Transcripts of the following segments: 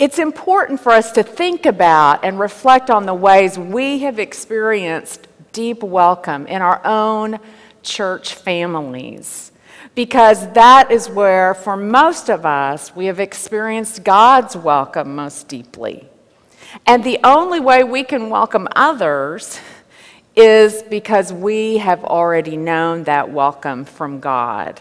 It's important for us to think about and reflect on the ways we have experienced deep welcome in our own church families. Because that is where, for most of us, we have experienced God's welcome most deeply. And the only way we can welcome others is because we have already known that welcome from God.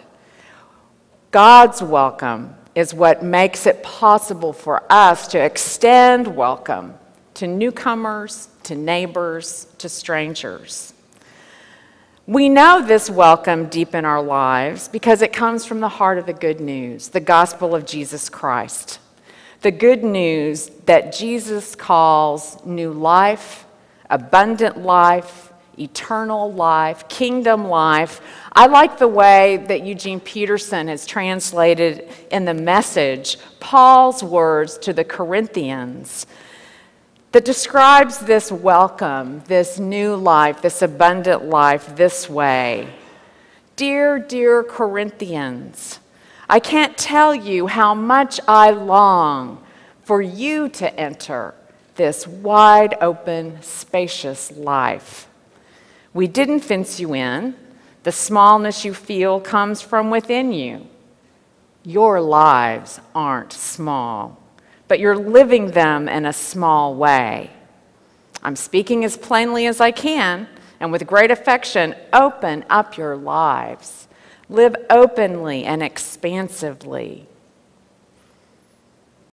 God's welcome is what makes it possible for us to extend welcome to newcomers, to neighbors, to strangers. We know this welcome deep in our lives because it comes from the heart of the good news, the gospel of Jesus Christ. The good news that Jesus calls new life, abundant life, eternal life, kingdom life. I like the way that Eugene Peterson has translated in the message Paul's words to the Corinthians that describes this welcome, this new life, this abundant life this way. Dear, dear Corinthians, I can't tell you how much I long for you to enter this wide open, spacious life. We didn't fence you in. The smallness you feel comes from within you. Your lives aren't small but you're living them in a small way. I'm speaking as plainly as I can, and with great affection, open up your lives. Live openly and expansively.